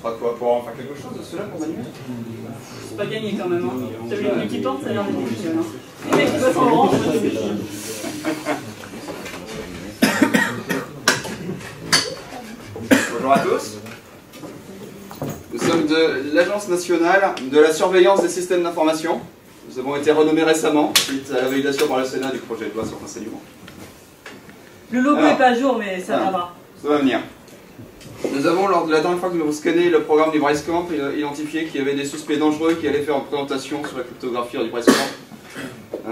fera quoi Pour en faire quelque chose de cela pour Manuel C'est pas gagné quand même. Hein. T'as vu le qui porte, ça a l'air d'être difficile. Hein. Les mecs qui en orange, c'est difficile. Bonjour à tous. Nous sommes de l'Agence nationale de la surveillance des systèmes d'information. Nous avons été renommés récemment suite à la validation par le Sénat du projet de loi sur l'enseignement. Le logo Alors. est pas à jour, mais ça viendra. Ça va venir. Nous avons, lors de la dernière fois que nous avons scanné le programme du Bricecamp, euh, identifié qu'il y avait des suspects dangereux qui allaient faire une présentation sur la cryptographie du Bricecamp. Euh,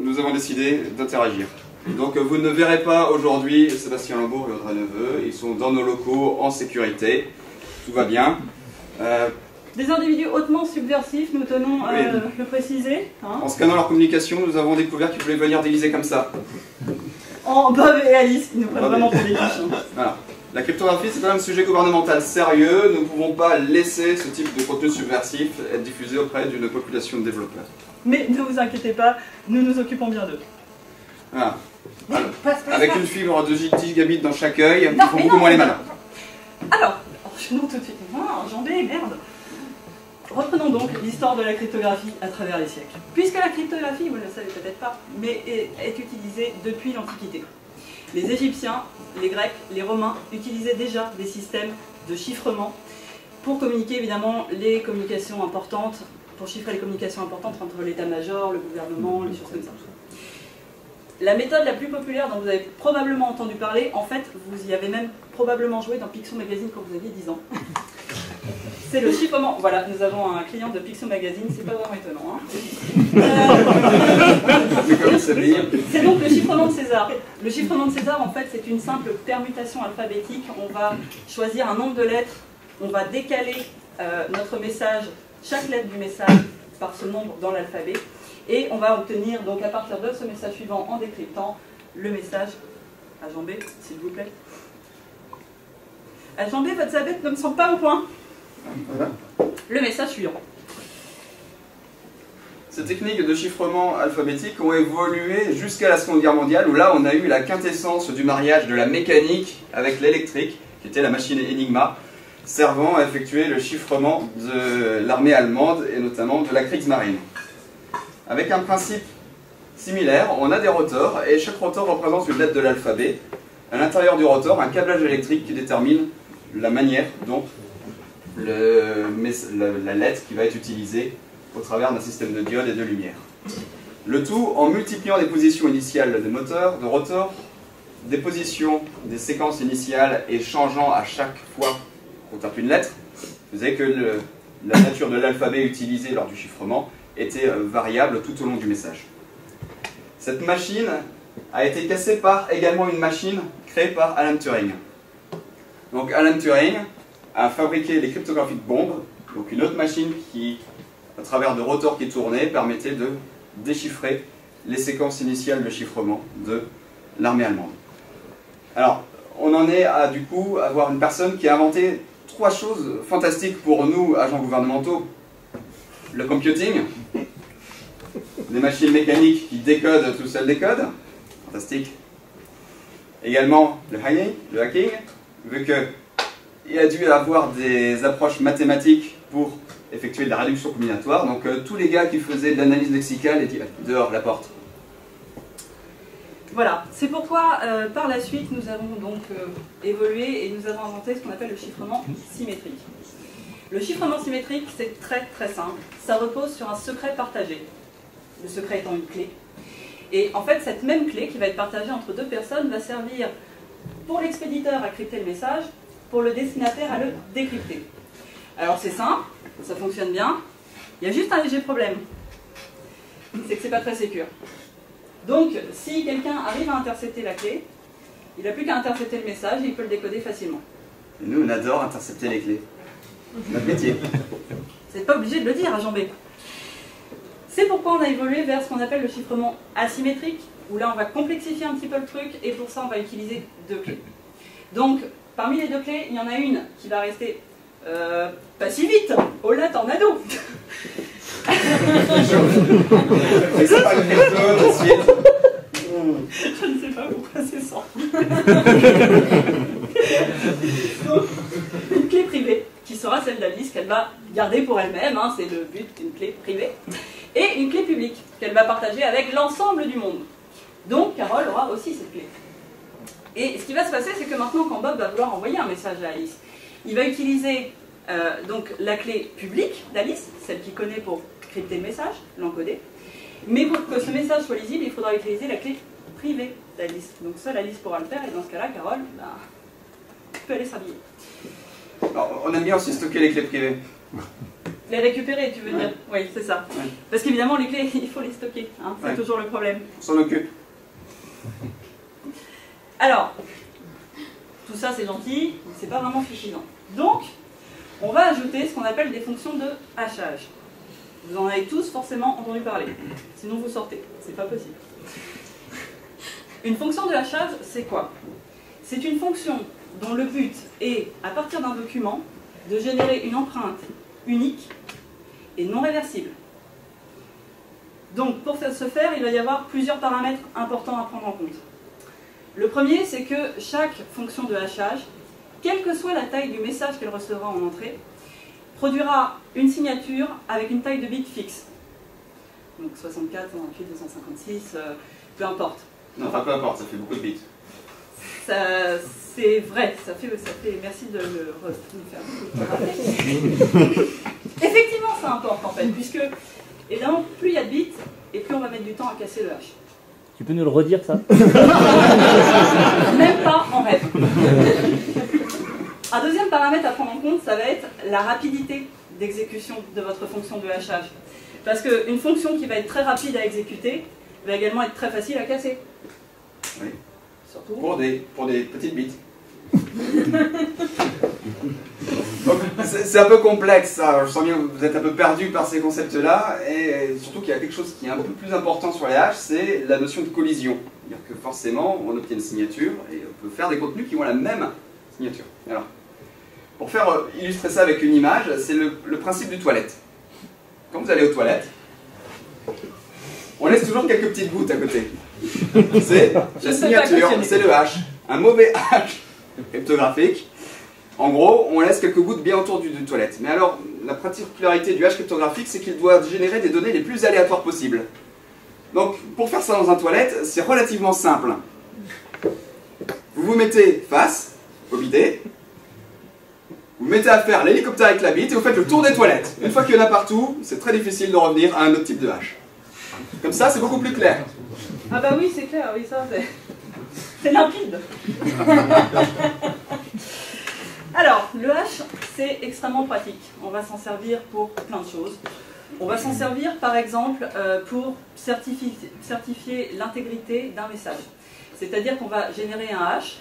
nous avons décidé d'interagir. Donc euh, vous ne verrez pas aujourd'hui Sébastien Lambourg et Audrey Neveu. Ils sont dans nos locaux en sécurité. Tout va bien. Euh, Des individus hautement subversifs, nous tenons à Oui. le préciser. hein. en scannant leur communication, nous avons découvert qu'ils voulaient venir déguisés comme ça. En Bob et Alice, qui nous prennent vraiment pour des hein. Voilà. La cryptographie, c'est quand même un sujet gouvernemental sérieux. Nous ne pouvons pas laisser ce type de contenu subversif être diffusé auprès d'une population de développeurs. Mais ne vous inquiétez pas, nous nous occupons bien d'eux. Voilà. Alors, Passe, passe, Avec passe. une fibre de 10 gigabits dans chaque œil, ils font beaucoup non, moins les malins. Alors, non tout de suite. Ah, enjambé, merde. Reprenons donc l'histoire de la cryptographie à travers les siècles. Puisque la cryptographie, vous ne le savez peut-être pas, mais est, est utilisée depuis l'Antiquité. Les Égyptiens, les Grecs, les Romains utilisaient déjà des systèmes de chiffrement pour communiquer évidemment les communications importantes, pour chiffrer les communications importantes entre l'état-major, le gouvernement, les choses comme ça. La méthode la plus populaire dont vous avez probablement entendu parler, en fait, vous y avez même probablement joué dans Pixel Magazine quand vous aviez 10 ans. C'est le chiffrement. Voilà, nous avons un client de Pixel Magazine, c'est pas vraiment étonnant. hein. Euh, C'est donc le chiffrement de César. Le chiffrement de César, en fait, c'est une simple permutation alphabétique. On va choisir un nombre de lettres, on va décaler euh, notre message, chaque lettre du message, par ce nombre dans l'alphabet, et on va obtenir donc à partir de ce message suivant, en décryptant, le message. Ajambé, s'il vous plaît. Ajambé, votre sabette ne me semble pas au point. Le message suivant. Ces techniques de chiffrement alphabétique ont évolué jusqu'à la Seconde Guerre mondiale, où là on a eu la quintessence du mariage de la mécanique avec l'électrique, qui était la machine Enigma, servant à effectuer le chiffrement de l'armée allemande et notamment de la Kriegsmarine. Avec un principe similaire, on a des rotors et chaque rotor représente une lettre de l'alphabet. À l'intérieur du rotor, un câblage électrique qui détermine la manière dont la, lettre qui va être utilisée au travers d'un système de diodes et de lumière. Le tout en multipliant les positions initiales des moteurs, de rotor, des positions des séquences initiales et changeant à chaque fois qu'on tape une lettre, faisait que la nature de l'alphabet utilisé lors du chiffrement était euh, variable tout au long du message. Cette machine a été cassée par également une machine créée par Alan Turing. Donc Alan Turing a fabriqué les cryptographiques bombes, donc une autre machine qui, à travers de rotors qui tournaient, permettait de déchiffrer les séquences initiales de chiffrement de l'armée allemande. Alors, on en est à du coup avoir une personne qui a inventé trois choses fantastiques pour nous, agents gouvernementaux. Le computing, des machines mécaniques qui décodent tout seules des codes, fantastique. Également le hacking, le hacking vu que il a dû avoir des approches mathématiques pour effectuer de la réduction combinatoire. Donc euh, tous les gars qui faisaient de l'analyse lexicale étaient dehors la porte. Voilà, c'est pourquoi euh, par la suite nous avons donc euh, évolué et nous avons inventé ce qu'on appelle le chiffrement symétrique. Le chiffrement symétrique, c'est très très simple. Ça repose sur un secret partagé. Le secret étant une clé. Et en fait, cette même clé qui va être partagée entre deux personnes va servir pour l'expéditeur à crypter le message, pour le destinataire à le décrypter. Alors c'est simple, ça fonctionne bien. Il y a juste un léger problème. C'est que c'est pas très sécure. Donc, si quelqu'un arrive à intercepter la clé, il n'a plus qu'à intercepter le message et il peut le décoder facilement. Et nous, on adore intercepter les clés. C'est notre métier. C'est pas obligé de le dire à Jean B. C'est pourquoi on a évolué vers ce qu'on appelle le chiffrement asymétrique, où là on va complexifier un petit peu le truc et pour ça on va utiliser deux clés. Donc, parmi les deux clés, il y en a une qui va rester euh, pas si vite, au lat tornado. Je ne sais pas pourquoi c'est ça. Donc, une clé privée qui sera celle d'Alice qu'elle va garder pour elle-même, hein, c'est le but d'une clé privée, et une clé publique qu'elle va partager avec l'ensemble du monde. Donc Carole aura aussi cette clé. Et ce qui va se passer, c'est que maintenant, quand Bob va vouloir envoyer un message à Alice, il va utiliser euh, donc la clé publique d'Alice, celle qu'il connaît pour crypter le message, l'encoder. Mais pour que ce message soit lisible, il faudra utiliser la clé privée d'Alice. Donc seule Alice pourra le faire, et dans ce cas-là, Carole bah, peut aller s'habiller. On aime bien aussi stocker les clés privées. Les récupérer, tu veux Ouais. dire Oui, c'est ça. Ouais. Parce qu'évidemment, les clés, il faut les stocker. hein, c'est Ouais. toujours le problème. On s'en occupe. Alors, tout ça c'est gentil, mais c'est pas vraiment suffisant. Donc, on va ajouter ce qu'on appelle des fonctions de hachage. Vous en avez tous forcément entendu parler. Sinon vous sortez, c'est pas possible. Une fonction de hachage, c'est quoi? C'est une fonction dont le but est, à partir d'un document, de générer une empreinte unique et non réversible. Donc, pour ce faire, il va y avoir plusieurs paramètres importants à prendre en compte. Le premier, c'est que chaque fonction de hachage, quelle que soit la taille du message qu'elle recevra en entrée, produira une signature avec une taille de bit fixe. Donc 64, 128, 256, euh, peu importe. Non, enfin peu importe, ça fait beaucoup de bits. C'est vrai, ça fait, ça fait. Merci de le re- me faire rappeler. Effectivement, ça importe en fait, puisque évidemment, plus il y a de bits, et plus on va mettre du temps à casser le hash. Tu peux nous le redire ça Même pas en rêve. Un deuxième paramètre à prendre en compte, ça va être la rapidité d'exécution de votre fonction de hachage. Parce qu'une fonction qui va être très rapide à exécuter va également être très facile à casser. Oui. Surtout. Pour des, pour des petites bits. C'est un peu complexe ça, je sens bien que vous êtes un peu perdu par ces concepts-là, et surtout qu'il y a quelque chose qui est un peu plus important sur les haches, c'est la notion de collision. C'est-à-dire que forcément, on obtient une signature, et on peut faire des contenus qui ont la même signature. Alors, pour faire euh, illustrer ça avec une image, c'est le, le principe du toilette. Quand vous allez aux toilettes, on laisse toujours quelques petites gouttes à côté. C'est la signature, c'est le H. Un mauvais H cryptographique. En gros, on laisse quelques gouttes bien autour du, du toilette. Mais alors, la particularité du H cryptographique, c'est qu'il doit générer des données les plus aléatoires possibles. Donc, pour faire ça dans un toilette, c'est relativement simple. Vous vous mettez face au bidet, vous mettez à faire l'hélicoptère avec la bite et vous faites le tour des toilettes. Une fois qu'il y en a partout, c'est très difficile de revenir à un autre type de H. Comme ça, c'est beaucoup plus clair. Ah bah oui, c'est clair, oui, ça, c'est... C'est limpide. Alors, le hash, c'est extrêmement pratique. On va s'en servir pour plein de choses. On va s'en servir, par exemple, euh, pour certifier, certifier l'intégrité d'un message. C'est-à-dire qu'on va générer un hash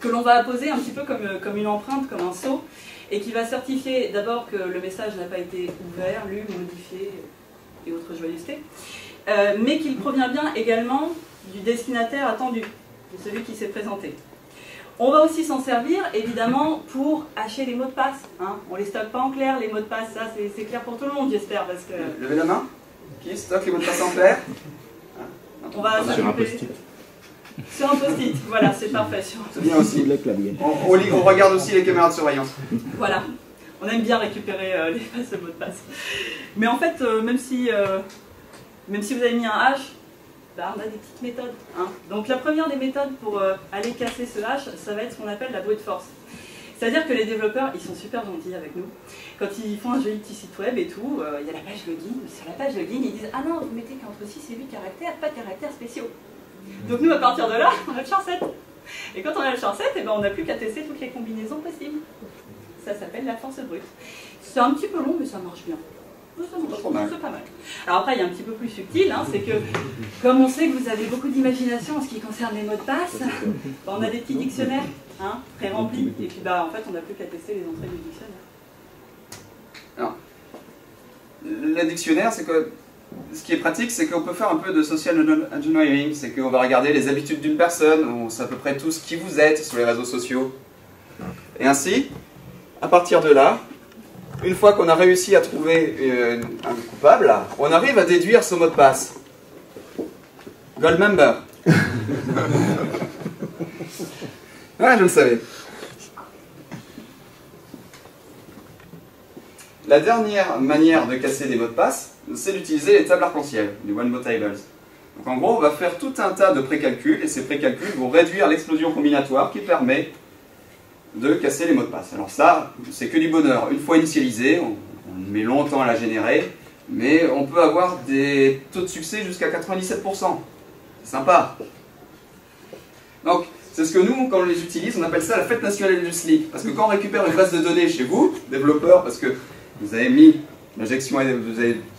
que l'on va apposer un petit peu comme, euh, comme une empreinte, comme un sceau, et qui va certifier d'abord que le message n'a pas été ouvert, lu, modifié et autres joyeusetés, euh, mais qu'il provient bien également du destinataire attendu, de celui qui s'est présenté. On va aussi s'en servir évidemment pour hacher les mots de passe. Hein. On les stocke pas en clair, les mots de passe, ça c'est clair pour tout le monde j'espère, parce que Levez la main. Qui stocke les mots de passe en clair? On va Sur un post-it. Sur un post-it, voilà, c'est parfait. C'est bien aussi. On, on lit- on regarde aussi les caméras de surveillance. Voilà, on aime bien récupérer euh, les passes de mots de passe. Mais en fait, euh, même, si, euh, même si vous avez mis un hash, bah, on a des petites méthodes. hein. Donc la première des méthodes pour euh, aller casser ce hash, ça va être ce qu'on appelle la brute force. C'est-à-dire que les développeurs, ils sont super gentils avec nous. Quand ils font un joli petit site web et tout, euh, il y a la page login. Sur la page login, ils disent Ah non, vous mettez qu'entre 6 et 8 caractères, pas de caractères spéciaux. Donc nous, à partir de là, on a le char 7. Et quand on a le char 7, eh ben, on n'a plus qu'à tester toutes les combinaisons possibles. Ça s'appelle la force brute. C'est un petit peu long, mais ça marche bien. Pas trop mal. C'est pas mal. Alors après, il y a un petit peu plus subtil, hein, c'est que comme on sait que vous avez beaucoup d'imagination en ce qui concerne les mots de passe, bah, on a des petits dictionnaires hein, pré-remplis. Et puis bah, en fait, on n'a plus qu'à tester les entrées du dictionnaire. Le dictionnaire, c'est que ce qui est pratique, c'est qu'on peut faire un peu de social engineering. C'est qu'on va regarder les habitudes d'une personne, on sait à peu près tous qui vous êtes sur les réseaux sociaux. Et ainsi, à partir de là, une fois qu'on a réussi à trouver euh, un coupable, on arrive à déduire son mot de passe. Goldmember. Ouais, je le savais. La dernière manière de casser des mots de passe, c'est d'utiliser les tables arc-en-ciel, les one-mot tables. Donc en gros, on va faire tout un tas de précalculs, et ces précalculs vont réduire l'explosion combinatoire qui permet de casser les mots de passe. Alors ça, c'est que du bonheur. Une fois initialisé, on, met longtemps à la générer, mais on peut avoir des taux de succès jusqu'à 97%. C'est sympa. Donc, c'est ce que nous, quand on les utilise, on appelle ça la fête nationale du SLIC. Parce que quand on récupère une base de données chez vous, développeurs, parce que vous avez mis l'injection,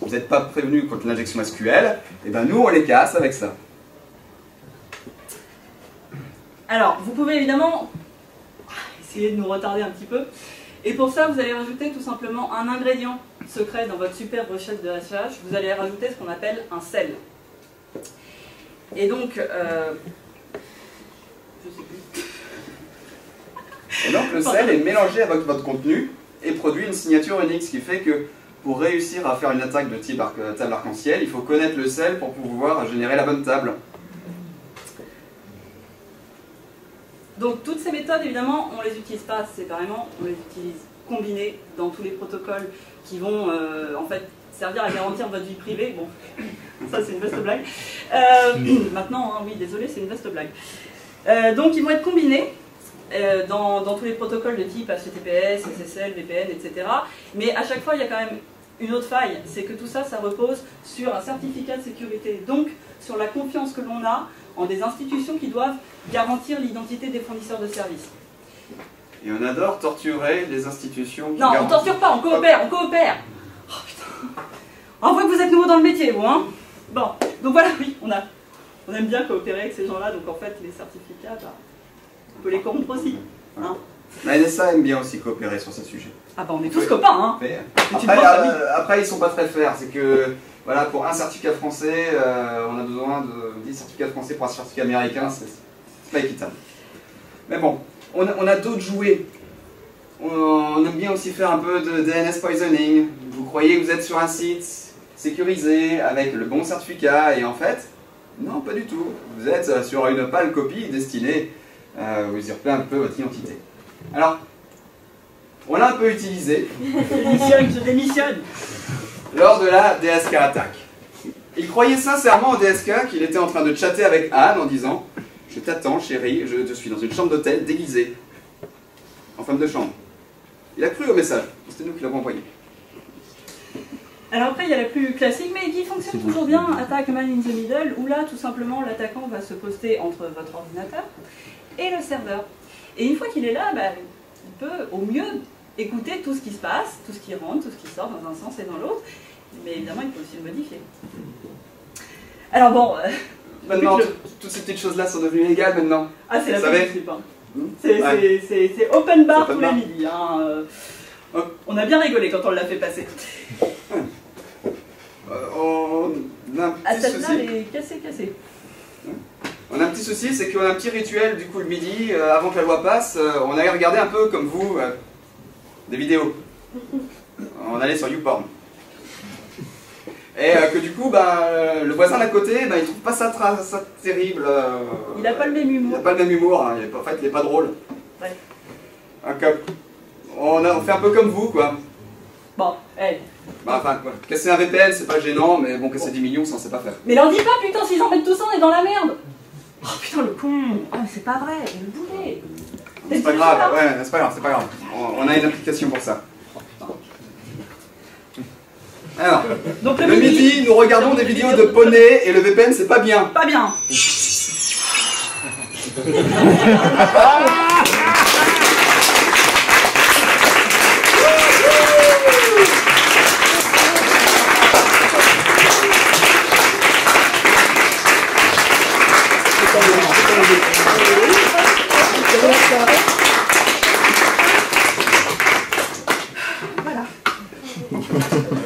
vous n'êtes pas prévenu contre l'injection SQL, et ben nous, on les casse avec ça. Alors, vous pouvez évidemment essayer de nous retarder un petit peu. Et pour ça, vous allez rajouter tout simplement un ingrédient secret dans votre superbe recette de SH. Vous allez rajouter ce qu'on appelle un sel. Et donc, euh. Et donc le sel est mélangé avec votre contenu et produit une signature unique, ce qui fait que pour réussir à faire une attaque de type euh, table arc-en-ciel, il faut connaître le sel pour pouvoir générer la bonne table. Donc toutes ces méthodes, évidemment, on ne les utilise pas séparément, on les utilise combinées dans tous les protocoles qui vont euh, en fait servir à garantir votre vie privée. Bon, ça c'est une vaste blague. Euh, maintenant, hein, oui, désolé, c'est une vaste blague. Euh, donc ils vont être combinés dans, dans tous les protocoles de type HTTPS, SSL, VPN, etc. Mais à chaque fois, il y a quand même une autre faille, c'est que tout ça, ça repose sur un certificat de sécurité, donc sur la confiance que l'on a en des institutions qui doivent garantir l'identité des fournisseurs de services. Et on adore torturer les institutions qui Non, on garantissent- torture pas, on coopère, on coopère Oh putain On voit que vous êtes nouveau dans le métier, vous, hein Bon, donc voilà, oui, on, a, on aime bien coopérer avec ces gens-là, donc en fait, les certificats, bah, on peut les corrompre aussi. Hein La NSA aime bien aussi coopérer sur ce sujet. ah bah on est tous copains, hein après, euh, après, ils sont pas très fers. C'est que voilà, pour un certificat français, euh, on a besoin de 10 certificats français pour un certificat américain. C'est pas équitable. Mais bon, on a, d'autres jouets. On, aime bien aussi faire un peu de DNS poisoning. Vous croyez que vous êtes sur un site sécurisé avec le bon certificat et en fait, non, pas du tout. Vous êtes euh, sur une pâle copie destinée à vous usurper un peu votre identité. Alors, on l'a un peu utilisé. Démissionne, je démissionne lors de la DSK attaque. Il croyait sincèrement au DSK qu'il était en train de chatter avec Anne en disant Je t'attends, chérie, je, je suis dans une chambre d'hôtel déguisée, en femme de chambre. Il a cru au message, c'était nous qui l'avons envoyé. Alors après, il y a la plus classique, mais qui fonctionne toujours bien, Attack Man in the Middle, où là, tout simplement, l'attaquant va se poster entre votre ordinateur et le serveur. Et une fois qu'il est là, bah, il peut au mieux écouter tout ce qui se passe, tout ce qui rentre, tout ce qui sort dans un sens et dans l'autre, mais évidemment, il peut aussi le modifier. Alors bon, euh, Maintenant, Je- toutes ces petites choses-là sont devenues légales maintenant. ah c'est la slip, hein. Hmm C'est Ouais. open bar tous les midis. hein, euh. On a bien rigolé quand on l'a fait passer. Euh, on a un Ah, petit cette souci. est cassée, cassée. On a un petit souci, c'est qu'on a un petit rituel du coup le midi, euh, avant que la loi passe, euh, on allait regarder un peu comme vous des vidéos. On allait sur YouPorn. Et euh, que du coup, bah, euh, le voisin d'à côté, bah, il trouve pas ça, tra- ça terrible. euh, Il a pas le même Il humour. n'a pas le même humour, hein, il est pas- en fait il est pas drôle. Ouais. Un cop. On, a- on fait un peu comme vous quoi. Bon, hey. Bah, enfin, quoi. casser un VPN c'est pas gênant, mais bon, casser 10 millions ça on sait pas faire. Mais leur dis pas, putain, s'ils en mettent tout ça, on est dans la merde Oh putain, le con Ah, mais c'est pas vrai, le boulet C'est pas grave, ouais, c'est pas grave, c'est pas grave. On, on a une application pour ça. Alors, Donc le midi, nous regardons des vidéos de poney et le VPN c'est pas bien. Pas bien